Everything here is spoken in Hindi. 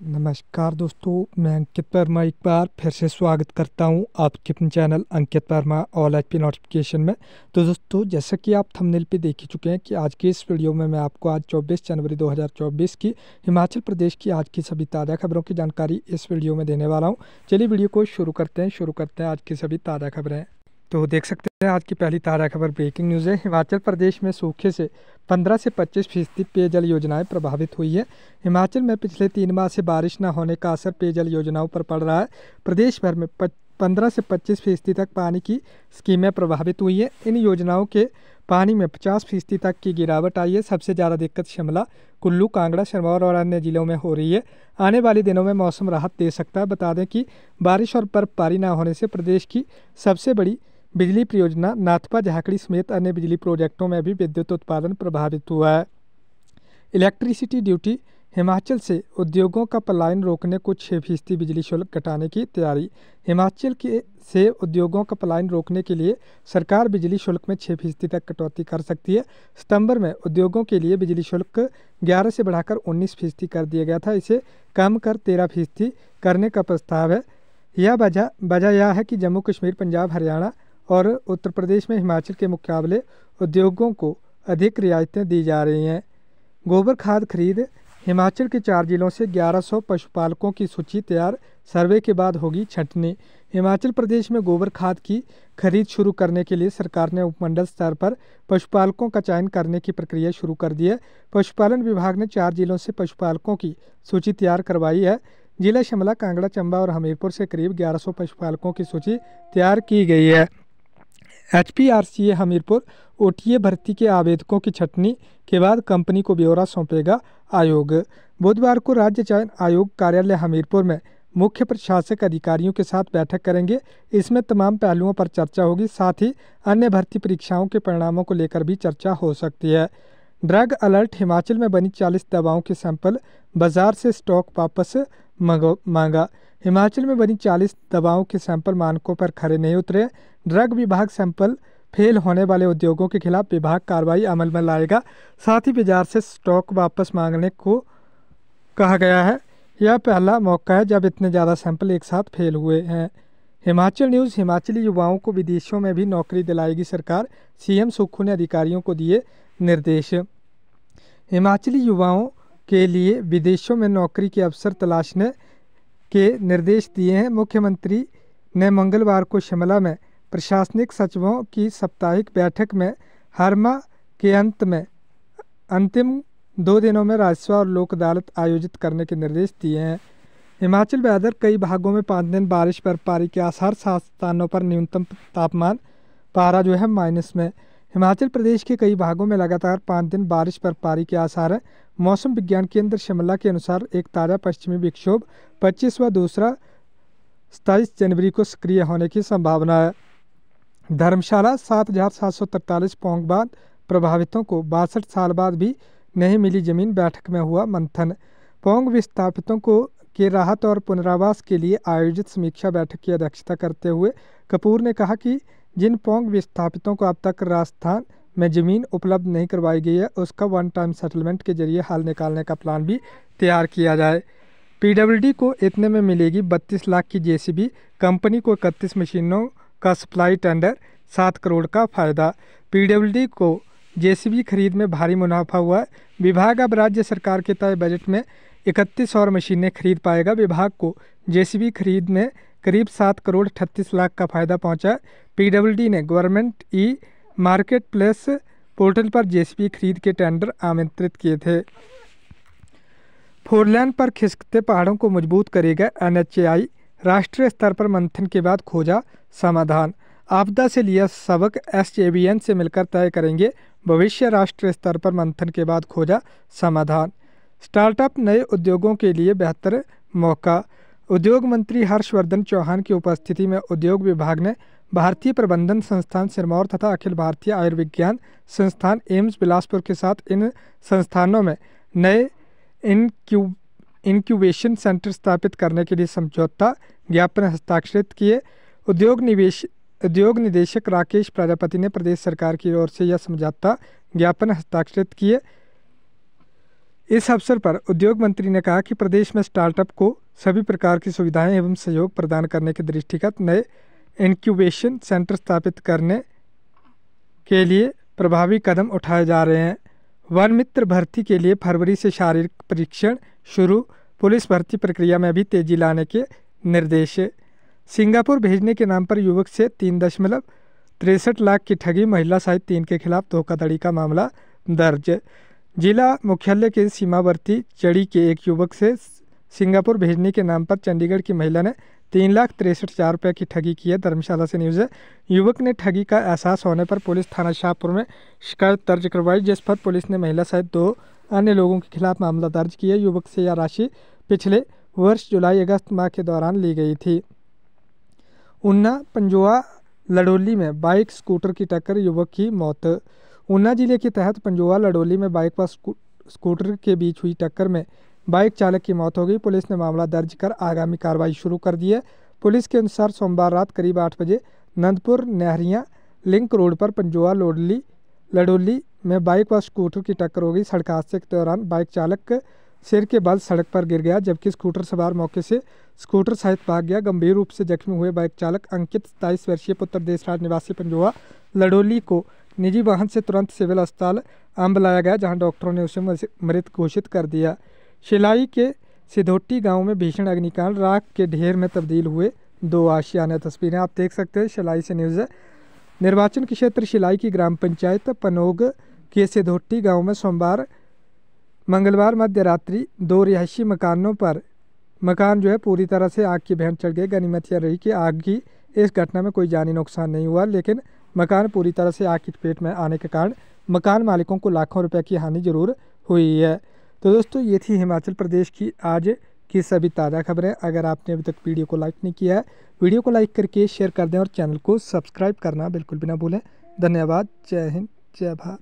नमस्कार दोस्तों, मैं अंकित वर्मा एक बार फिर से स्वागत करता हूँ आपके अपने channel Ankit Verma all H P notification में। तो दोस्तों, जैसा कि आप थंबनेल पे देख ही चुके हैं कि आज की इस वीडियो में मैं आपको आज 24 जनवरी 2024 की हिमाचल प्रदेश की आज की सभी ताज़ा खबरों की जानकारी इस वीडियो में देने वाला हूँ। चलिए वीडियो को शुरू करते हैं, शुरू करते हैं आज की सभी ताज़ा खबरें। तो देख सकते हैं आज की पहली ताज़ा खबर ब्रेकिंग न्यूज़ है। हिमाचल प्रदेश में सूखे से 15 से 25 फ़ीसदी पेयजल योजनाएँ प्रभावित हुई है। हिमाचल में पिछले तीन माह से बारिश न होने का असर पेयजल योजनाओं पर पड़ रहा है। प्रदेश भर में पंद्रह से पच्चीस फ़ीसदी तक पानी की स्कीमें प्रभावित हुई हैं। इन योजनाओं के पानी में पचास फ़ीसदी तक की गिरावट आई है। सबसे ज़्यादा दिक्कत शिमला, कुल्लू, कांगड़ा, सिरमौर और अन्य जिलों में हो रही है। आने वाले दिनों में मौसम राहत दे सकता है। बता दें कि बारिश और बर्फबारी न होने से प्रदेश की सबसे बड़ी बिजली परियोजना, नाथपा, झाकड़ी समेत अन्य बिजली प्रोजेक्टों में भी विद्युत उत्पादन प्रभावित हुआ है। इलेक्ट्रिसिटी ड्यूटी, हिमाचल से उद्योगों का पलायन रोकने को छः फ़ीसदी बिजली शुल्क घटाने की तैयारी। हिमाचल के, से उद्योगों का पलायन रोकने के लिए सरकार बिजली शुल्क में छः फ़ीसदी तक कटौती कर सकती है। सितंबर में उद्योगों के लिए बिजली शुल्क 11 से बढ़ाकर 19 फ़ीसदी कर दिया गया था। इसे कम कर 13 फ़ीसदी करने का प्रस्ताव है। यह वजह वजह यह है कि जम्मू कश्मीर, पंजाब, हरियाणा और उत्तर प्रदेश में हिमाचल के मुकाबले उद्योगों को अधिक रियायतें दी जा रही हैं। गोबर खाद खरीद, हिमाचल के चार जिलों से 1100 पशुपालकों की सूची तैयार, सर्वे के बाद होगी छंटनी। हिमाचल प्रदेश में गोबर खाद की खरीद शुरू करने के लिए सरकार ने उपमंडल स्तर पर पशुपालकों का चयन करने की प्रक्रिया शुरू कर दी है। पशुपालन विभाग ने चार जिलों से पशुपालकों की सूची तैयार करवाई है। जिला शिमला, कांगड़ा, चंबा और हमीरपुर से करीब 1100 पशुपालकों की सूची तैयार की गई है। H P R C A Hamirpur O T A भर्ती के आवेदकों की छटनी के बाद कंपनी को ब्यौरा सौंपेगा आयोग। बुधवार को राज्य चयन आयोग कार्यालय हमीरपुर में मुख्य प्रशासक अधिकारियों के साथ बैठक करेंगे। इसमें तमाम पहलुओं पर चर्चा होगी, साथ ही अन्य भर्ती परीक्षाओं के परिणामों को लेकर भी चर्चा हो सकती है। ड्रग अलर्ट हिमाचल में बनी 40 दवाओं के सैंपल बाज़ार से स्टॉक वापस मांगा हिमाचल में बनी 40 दवाओं के सैंपल मानकों पर खरे नहीं उतरे। ड्रग विभाग सैंपल फेल होने वाले उद्योगों के खिलाफ विभाग कार्रवाई अमल में लाएगा। साथ ही बाज़ार से स्टॉक वापस मांगने को कहा गया है। यह पहला मौका है जब इतने ज़्यादा सैंपल एक साथ फेल हुए हैं। हिमाचल न्यूज़, हिमाचली युवाओं को विदेशों में भी नौकरी दिलाएगी सरकार। सीएम सुक्खू ने अधिकारियों को दिए निर्देश। हिमाचली युवाओं के लिए विदेशों में नौकरी के अवसर तलाशने के निर्देश दिए हैं। मुख्यमंत्री ने मंगलवार को शिमला में प्रशासनिक सचिवों की साप्ताहिक बैठक में हर माह के अंत में अंतिम दो दिनों में राजस्व और लोक अदालत आयोजित करने के निर्देश दिए हैं। हिमाचल वेदर कई भागों में पाँच दिन बारिश बर्फबारी के आसार सात स्थानों पर न्यूनतम तापमान पारा जो है माइनस में हिमाचल प्रदेश के कई भागों में लगातार पाँच दिन बारिश, बर्फबारी के आसार हैं। मौसम विज्ञान केंद्र शिमला के अनुसार एक ताज़ा पश्चिमी विक्षोभ, पच्चीस व दूसरा सताईस जनवरी को सक्रिय होने की संभावना है। धर्मशाला सात हज़ार सात सौ तैतालीस पोंग बाद प्रभावितों को बासठ साल बाद भी नहीं मिली ज़मीन बैठक में हुआ मंथन। पोंग विस्थापितों को के राहत और पुनरावास के लिए आयोजित समीक्षा बैठक की अध्यक्षता करते हुए कपूर ने कहा कि जिन पोंग विस्थापितों को अब तक राजस्थान में ज़मीन उपलब्ध नहीं करवाई गई है, उसका वन टाइम सेटलमेंट के ज़रिए हल निकालने का प्लान भी तैयार किया जाए। पीडब्ल्यूडी को इतने में मिलेगी बत्तीस लाख की जेसीबी कंपनी को इकतीस मशीनों का सप्लाई टेंडर सात करोड़ का फ़ायदा। पीडब्ल्यूडी को जेसीबी खरीद में भारी मुनाफा हुआ है। विभाग अब राज्य सरकार के तय बजट में इकतीस और मशीनें खरीद पाएगा। विभाग को जेसीबी खरीद में करीब सात करोड़ अठतीस लाख का फ़ायदा पहुँचा। पीडब्ल्यूडी ने government e market place portal पर जेसीबी खरीद के टेंडर आमंत्रित किए थे। फोरलैंड पर खिसकते पहाड़ों को मज़बूत करेगा एनएचएआई। राष्ट्रीय स्तर पर मंथन के बाद खोजा समाधान। आपदा से लिया सबक एस से मिलकर तय करेंगे। भविष्य राष्ट्रीय स्तर पर मंथन के बाद खोजा समाधान। स्टार्टअप नए उद्योगों के लिए बेहतर मौका। उद्योग मंत्री हर्षवर्धन चौहान की उपस्थिति में उद्योग विभाग ने भारतीय प्रबंधन संस्थान सिरमौर तथा अखिल भारतीय आयुर्विज्ञान संस्थान एम्स बिलासपुर के साथ इन संस्थानों में नए इनक्यू, इनक्यूबेशन सेंटर स्थापित करने के लिए समझौता ज्ञापन हस्ताक्षरित किए। उद्योग निवेश, उद्योग निदेशक राकेश प्रजापति ने प्रदेश सरकार की ओर से यह समझौता ज्ञापन हस्ताक्षरित किए। इस अवसर पर उद्योग मंत्री ने कहा कि प्रदेश में स्टार्टअप को सभी प्रकार की सुविधाएँ एवं सहयोग प्रदान करने के दृष्टिगत नए इंक्यूबेशन सेंटर स्थापित करने के लिए प्रभावी कदम उठाए जा रहे हैं। वन मित्र भर्ती के लिए फरवरी से शारीरिक परीक्षण शुरू, पुलिस भर्ती प्रक्रिया में भी तेज़ी लाने के निर्देश सिंगापुर भेजने के नाम पर युवक से तीन दशमलव तिरसठ लाख की ठगी, महिला सहित तीन के खिलाफ धोखाधड़ी का मामला दर्ज जिला मुख्यालय के सीमावर्ती चड़ी के एक युवक से सिंगापुर भेजने के नाम पर चंडीगढ़ की महिला ने तीन लाख तिरसठ हज़ार रुपये की ठगी की है। धर्मशाला से न्यूज़ है, युवक ने ठगी का एहसास होने पर पुलिस थाना शाहपुर में शिकायत दर्ज करवाई, जिस पर पुलिस ने महिला सहित दो अन्य लोगों के खिलाफ मामला दर्ज किया। युवक से यह राशि पिछले वर्ष जुलाई अगस्त माह के दौरान ली गई थी। उन्ना पंजोआ लडोली में बाइक, स्कूटर की टक्कर, युवक की मौत ऊना ज़िले के तहत पंजोआ लडोली में बाइक व स्कूटर के बीच हुई टक्कर में बाइक चालक की मौत हो गई। पुलिस ने मामला दर्ज कर आगामी कार्रवाई शुरू कर दी है। पुलिस के अनुसार सोमवार रात करीब आठ बजे नंदपुर नहरिया लिंक रोड पर पंजोआ लोडली, लडोली में बाइक व स्कूटर की टक्कर हो गई। सड़क हादसे के दौरान बाइक चालक सिर के बल सड़क पर गिर गया, जबकि स्कूटर सवार मौके से स्कूटर सहित भाग गया। गंभीर रूप से जख्मी हुए बाइक चालक अंकित सताईस वर्षीय पुत्र देशराज निवासी पंजोआ लडोली को निजी वाहन से तुरंत सिविल अस्पताल आम लाया गया, जहाँ डॉक्टरों ने उसे मृत घोषित कर दिया। शिलाई के सिधोटी गाँव में भीषण अग्निकांड, राख के ढेर में तब्दील हुए दो आशियाना तस्वीरें। आप देख सकते हैं, शिलाई से न्यूज़ निर्वाचन के क्षेत्र शिलाई की ग्राम पंचायत पनोग के सिधोटी गाँव में सोमवार, मंगलवार मध्य रात्रि दो रिहायशी मकानों पर, मकान जो है पूरी तरह से आग की भेंट चढ़ गई, गनीमत यह रही कि आग की इस घटना में कोई जानी नुकसान नहीं हुआ, लेकिन मकान पूरी तरह से आग की चपेट में आने के कारण मकान मालिकों को लाखों रुपए की हानि ज़रूर हुई है। तो दोस्तों, ये थी हिमाचल प्रदेश की आज की सभी ताज़ा खबरें। अगर आपने अभी तक वीडियो को लाइक नहीं किया है, वीडियो को लाइक करके शेयर कर दें और चैनल को सब्सक्राइब करना बिल्कुल भी ना भूलें। धन्यवाद। जय हिंद। जय भारत।